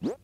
you